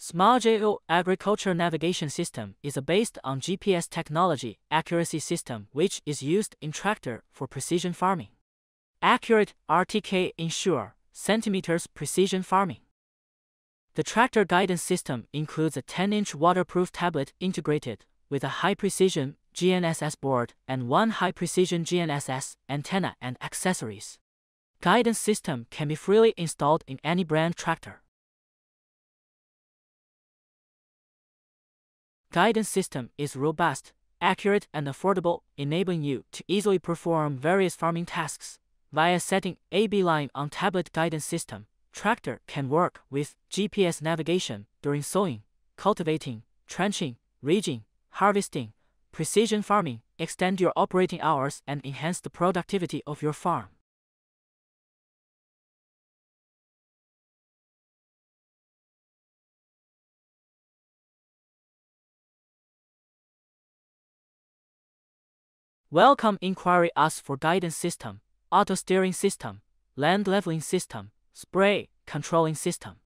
SMAJAYU Agriculture Navigation System is a based on GPS technology accuracy system which is used in tractor for precision farming. Accurate RTK ensure centimeters precision farming. The tractor guidance system includes a 10-inch waterproof tablet integrated with a high-precision GNSS board and one high-precision GNSS antenna and accessories. Guidance system can be freely installed in any brand tractor. Guidance system is robust, accurate, and affordable, enabling you to easily perform various farming tasks. Via setting AB line on tablet guidance system, tractor can work with GPS navigation during sowing, cultivating, trenching, ridging, harvesting, precision farming, extend your operating hours and enhance the productivity of your farm. Welcome inquiry us for guidance system, auto steering system, land leveling system, spray controlling system.